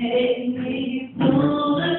Take me full